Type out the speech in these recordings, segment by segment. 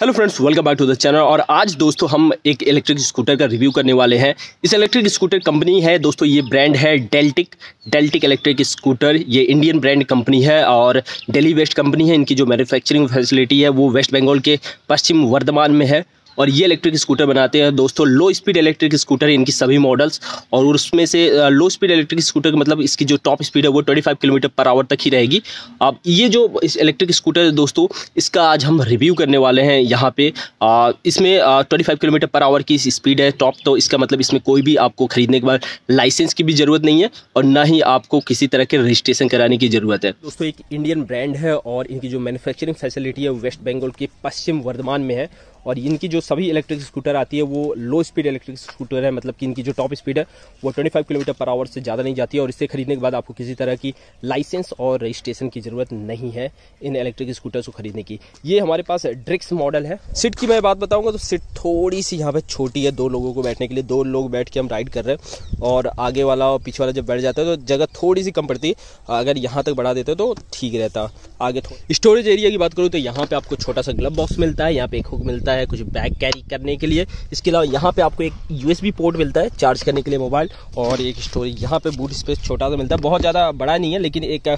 Hello friends welcome back to the channel और आज दोस्तों हम एक इलेक्ट्रिक स्कूटर का रिव्यू करने वाले हैं। इस इलेक्ट्रिक स्कूटर कंपनी है, दोस्तों ये ब्रांड है डेल्टिक डेल्टिक इलेक्ट्रिक स्कूटर ये इंडियन ब्रांड कंपनी है और दिल्ली वेस्ट कंपनी है। इनकी जो मैन्युफैक्चरिंग फैसिलिटी है, वो वेस्ट बंगाल के पश्चिम वर्धमान में है। और ये इलेक्ट्रिक स्कूटर बनाते हैं। दोस्तों लो स्पीड इलेक्ट्रिक स्कूटर इनकी सभी मॉडल्स और उसमें से लो स्पीड इलेक्ट्रिक स्कूटर मतलब इसकी जो टॉप स्पीड है वो 25 किलोमीटर पर आवर तक ही रहेगी। अब ये जो इलेक्ट्रिक स्कूटर है दोस्तों इसका आज हम रिव्यू करने वाले हैं यहाँ पे। आ, इसमें ट्वेंटी किलोमीटर पर आवर की स्पीड है टॉप तो इसका मतलब इसमें कोई भी आपको खरीदने के बाद लाइसेंस की भी ज़रूरत नहीं है और ना ही आपको किसी तरह के रजिस्ट्रेशन कराने की ज़रूरत है। दोस्तों एक इंडियन ब्रांड है और इनकी जो मैन्युफैक्चरिंग फैसिलिटी है वेस्ट बंगाल के पश्चिम वर्धमान में है। और इनकी जो सभी इलेक्ट्रिक स्कूटर आती है, वो लो स्पीड इलेक्ट्रिक स्कूटर है मतलब कि इनकी जो टॉप स्पीड है, वो 25 किलोमीटर पर आवर से ज़्यादा नहीं जाती है और इसे खरीदने के बाद आपको किसी तरह की लाइसेंस और रजिस्ट्रेशन की ज़रूरत नहीं है इन इलेक्ट्रिक स्कूटर्स को खरीदने की। ये हमारे पास ड्रिक्स मॉडल है। सीट की मैं बात बताऊँगा तो सीट थोड़ी सी यहाँ पर छोटी है, दो लोगों को बैठने के लिए, दो लोग बैठ के हम राइड कर रहे हैं और आगे वाला और पीछे वाला जब बैठ जाता है तो जगह थोड़ी सी कम पड़ती है, अगर यहाँ तक बढ़ा देते तो ठीक रहता। आगे थोड़ा स्टोरेज एरिया की बात करूँ तो यहाँ पे आपको छोटा सा ग्लब बॉक्स मिलता है, यहाँ पे एक हुक मिलता है, कुछ बैग कैरी करने के लिए। इसके अलावा यहाँ पे आपको एक यूएसबी पोर्ट मिलता है चार्ज करने के लिए मोबाइल और एक स्टोरेज यहाँ पे बूट स्पेस छोटा सा मिलता है। बहुत ज़्यादा बड़ा नहीं है, लेकिन एक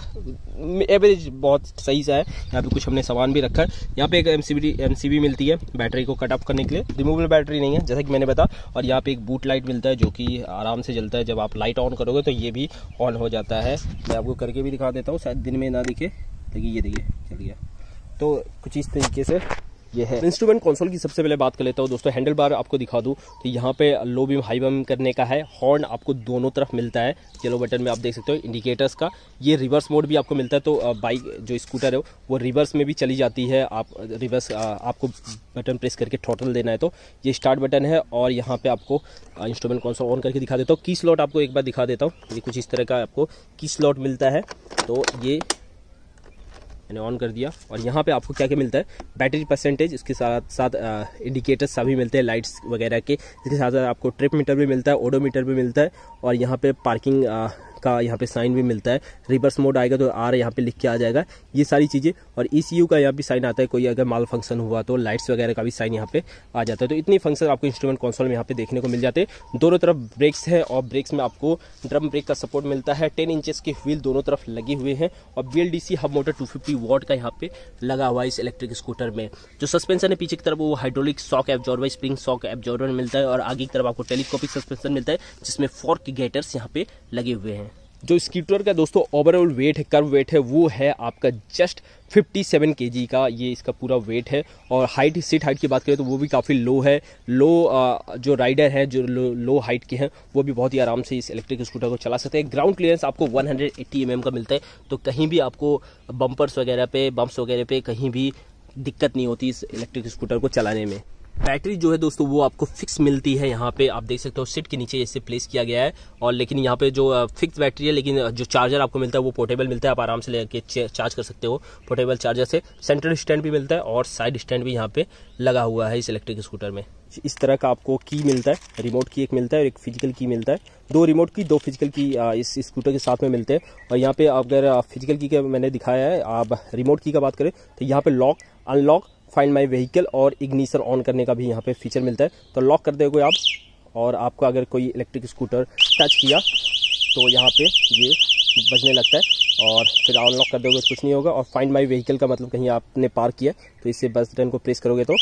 एवरेज बहुत सही सा है। यहाँ पे कुछ हमने सामान भी रखा है। यहाँ पे एक एम सी मिलती है बैटरी को कट ऑफ़ करने के लिए। रिमूवेबल बैटरी नहीं है, जैसा कि मैंने बताया। और यहाँ पे एक बूट लाइट मिलता है, जो कि आराम से जलता है। जब आप लाइट ऑन करोगे तो ये भी ऑन हो जाता है। मैं आपको करके भी दिखा देता हूँ, शायद दिन में ना दिखे। देखिए, ये देखिए, चल गया। तो कुछ इस तरीके से ये है। इंस्ट्रूमेंट कंसोल की सबसे पहले बात कर लेता हूँ दोस्तों हैंडल बार आपको दिखा दूँ। तो यहाँ पे लो बीम हाई बीम करने का है। हॉर्न आपको दोनों तरफ़ मिलता है। येलो बटन में आप देख सकते हो इंडिकेटर्स का। ये रिवर्स मोड भी आपको मिलता है। तो बाइक जो स्कूटर है, वो रिवर्स में भी चली जाती है। आप रिवर्स आपको बटन प्रेस करके टोटल देना है तो। ये स्टार्ट बटन है और यहाँ पर आपको इंस्ट्रूमेंट कॉन्सोल ऑन करके दिखा देता हूँ। की स्लॉट आपको एक बार दिखा देता हूँ। ये कुछ इस तरह का आपको की स्लॉट मिलता है। तो ये मैंने ऑन कर दिया। और यहाँ पे आपको क्या क्या मिलता है? बैटरी परसेंटेज इसके साथ साथ इंडिकेटर्स सभी मिलते हैं लाइट्स वगैरह के। इसके साथ साथ आपको ट्रिप मीटर भी मिलता है ओडोमीटर भी मिलता है। और यहाँ पे पार्किंग का यहाँ पे साइन भी मिलता है। रिवर्स मोड आएगा तो आर यहाँ पे लिख के आ जाएगा। ये सारी चीज़ें और ई e का यहाँ भी साइन आता है। कोई अगर माल फ़ंक्शन हुआ तो लाइट्स वगैरह का भी साइन यहाँ पे आ जाता है। तो इतनी फ़ंक्शन आपको इंस्ट्रूमेंट कॉन्सोल में यहाँ पे देखने को मिल जाते हैं। दोनों तरफ़ ब्रेक्स है और ब्रेक्स में आपको ड्रम ब्रेक का सपोर्ट मिलता है। टेन इंचेस के व्हील दोनों तरफ़ लगे हुए हैं और BLDC hub motor two fifty का यहाँ पे लगा हुआ है इस इलेक्ट्रिक स्कूटर में। जो सस्पेंशन है, पीछे की तरफ़ वो hydraulic shock absorber spring shock absorber मिलता है और आगे की तरफ़ आपको टेलीस्कोपिक सस्पेंशन मिलता है, जिसमें फोर्क गेटर्स यहाँ पे लगे हुए हैं। जो स्कीटर का दोस्तों ओवरऑल वेट है कर्व वेट है वो है आपका जस्ट 57 केजी का ये इसका पूरा वेट है। और हाइट सीट हाइट की बात करें तो वो भी काफ़ी लो है। लो जो राइडर है जो लो, लो हाइट के हैं वो भी बहुत ही आराम से इस इलेक्ट्रिक स्कूटर को चला सकते हैं। ग्राउंड क्लियरेंस आपको 180 एट्टी mm का मिलता है। तो कहीं भी आपको बम्पर्स वगैरह पे बम्प्स वगैरह पे कहीं भी दिक्कत नहीं होती इस इलेक्ट्रिक स्कूटर को चलाने में। बैटरी जो है दोस्तों, वो आपको फिक्स मिलती है यहाँ पे। आप देख सकते हो सीट के नीचे जैसे प्लेस किया गया है। और लेकिन यहाँ पे जो फिक्स बैटरी है, लेकिन जो चार्जर आपको मिलता है, वो पोर्टेबल मिलता है। आप आराम से लेके चार्ज कर सकते हो। पोर्टेबल चार्जर से सेंट्रल स्टैंड भी मिलता है और साइड स्टैंड भी यहाँ पे लगा हुआ है इस इलेक्ट्रिक स्कूटर में। इस तरह का आपको की मिलता है। रिमोट की एक मिलता है और एक फ़िज़िकल की मिलता है। दो रिमोट की दो फ़िज़िकल की इस स्कूटर के साथ में मिलते हैं। और यहाँ पे अगर फ़िज़िकल की का मैंने दिखाया है, आप रिमोट की का बात करें तो यहाँ पे lock unlock find my vehicle और इग्निशन ऑन करने का भी यहाँ पे फीचर मिलता है। तो लॉक कर दोगे आप, और आपको अगर कोई इलेक्ट्रिक स्कूटर टच किया तो यहाँ पे ये बजने लगता है, और फिर अनलॉक कर दोगे, कुछ नहीं होगा। और फाइंड माई व्हीकल का मतलब कहीं आपने पार्क किया तो इससे बस बटन को प्रेस करोगे तो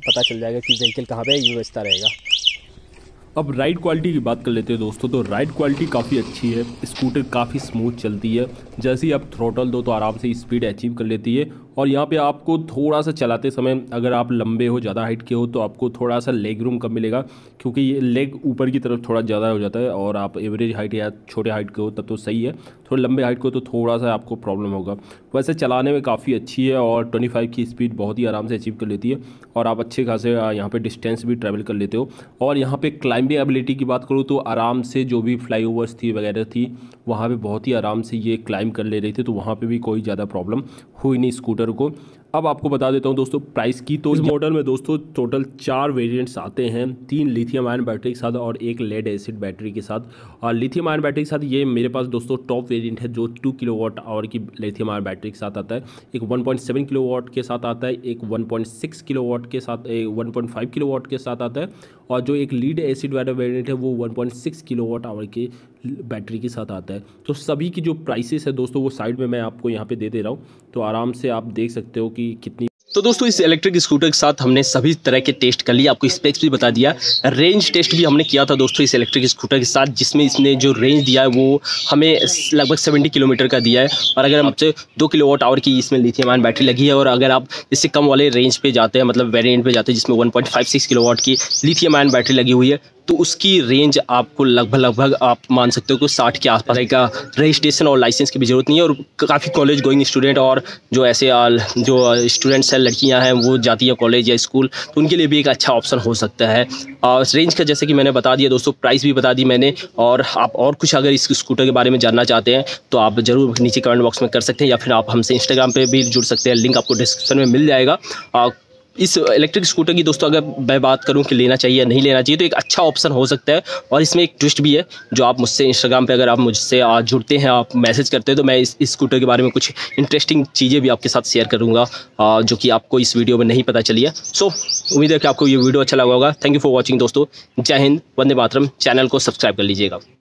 पता चल जाएगा कि व्हीकल कहाँ पे ये बचता रहेगा। अब राइड क्वालिटी की बात कर लेते हैं दोस्तों तो राइड क्वालिटी काफ़ी अच्छी है, स्कूटर काफ़ी स्मूथ चलती है, जैसे ही आप थ्रोटल दो तो आराम से स्पीड अचीव कर लेती है और यहाँ पे आपको थोड़ा सा चलाते समय अगर आप लंबे हो, ज़्यादा हाइट के हो तो आपको थोड़ा सा लेग रूम कम मिलेगा, क्योंकि ये लेग ऊपर की तरफ़ थोड़ा ज़्यादा हो जाता है और आप एवरेज हाइट या छोटे हाइट के हो, तब तो सही है। थोड़े लंबे हाइट के हो तो थोड़ा सा आपको प्रॉब्लम होगा। वैसे चलाने में काफ़ी अच्छी है और ट्वेंटी की स्पीड बहुत ही आराम से अचीव कर लेती है और आप अच्छे खासे यहाँ पर डिस्टेंस भी ट्रैवल कर लेते हो। और यहाँ पर क्लाइंबिंग एबिलिटी की बात करूँ तो आराम से जो भी फ्लाई थी, वगैरह थी, वहाँ पर बहुत ही आराम से ये क्लाइंब कर ले रही थी तो वहाँ पर भी कोई ज़्यादा प्रॉब्लम हुई नहीं स्कूटर को अब आपको बता देता हूँ दोस्तों प्राइस की तो इस मॉडल में दोस्तों टोटल चार वेरिएंट्स आते हैं। तीन लिथियम आयन बैटरी के साथ और एक लेड एसिड बैटरी के साथ। और लिथियम आयन बैटरी के साथ ये मेरे पास दोस्तों टॉप वेरिएंट है जो टू किलो वाट आवर की लिथियम आयन बैटरी के साथ आता है। एक one point seven kilowatt के साथ आता है एक one point six kilowatt के साथ one point five kilowatt के साथ आता है। और जो एक लीड एसिड वाला वेरियंट है वो one point six kilowatt hour की बैटरी के साथ आता है। तो सभी की जो प्राइसेस है दोस्तों वो साइड में मैं आपको यहाँ पे दे दे रहा हूँ। तो आराम से आप देख सकते हो कि कितनी तो दोस्तों, इस इलेक्ट्रिक स्कूटर के साथ हमने सभी तरह के टेस्ट कर लिए आपको स्पेक्स भी बता दिया। रेंज टेस्ट भी हमने किया था दोस्तों इस इलेक्ट्रिक स्कूटर के साथ, जिसमें इसने जो रेंज दिया है, वो हमें लगभग 70 किलोमीटर का दिया है। और अगर हमसे दो किलो वाट आवर की इसमें लिथियम आयन बैटरी लगी है, और अगर आप इससे कम वाले रेंज पे जाते हैं मतलब वेरियंट पे जाते हैं, जिसमें वन वाट की लिथियम आयन बैटरी लगी हुई है तो उसकी रेंज आपको लगभग लगभग आप मान सकते हो कि साठ के आसपास का रजिस्ट्रेशन और लाइसेंस की भी ज़रूरत नहीं है और काफ़ी कॉलेज गोइंग स्टूडेंट और जो ऐसे, जो स्टूडेंट्स हैं, लड़कियाँ हैं, वो जाती है कॉलेज या स्कूल तो उनके लिए भी एक अच्छा ऑप्शन हो सकता है। और रेंज का जैसे कि मैंने बता दिया, दोस्तों प्राइस भी बता दी मैंने और आप और कुछ अगर इस स्कूटर के बारे में जानना चाहते हैं तो आप ज़रूर नीचे कमेंट बॉक्स में कर सकते हैं या फिर आप हमसे इंस्टाग्राम पर भी जुड़ सकते हैं। लिंक आपको डिस्क्रिप्शन में मिल जाएगा। इस इलेक्ट्रिक स्कूटर की दोस्तों, अगर मैं बात करूँ कि लेना चाहिए या नहीं लेना चाहिए तो एक अच्छा ऑप्शन हो सकता है। और इसमें एक ट्विस्ट भी है, जो आप मुझसे इंस्टाग्राम पे अगर आप मुझसे जुड़ते हैं, आप मैसेज करते हैं तो मैं इस स्कूटर के बारे में कुछ इंटरेस्टिंग चीज़ें भी आपके साथ शेयर करूँगा जो कि आपको इस वीडियो में नहीं पता चली है। सो उम्मीद है कि आपको ये वीडियो अच्छा लगा होगा। थैंक यू फॉर वॉचिंग दोस्तों। जय हिंद, वंदे मातरम। चैनल को सब्सक्राइब कर लीजिएगा।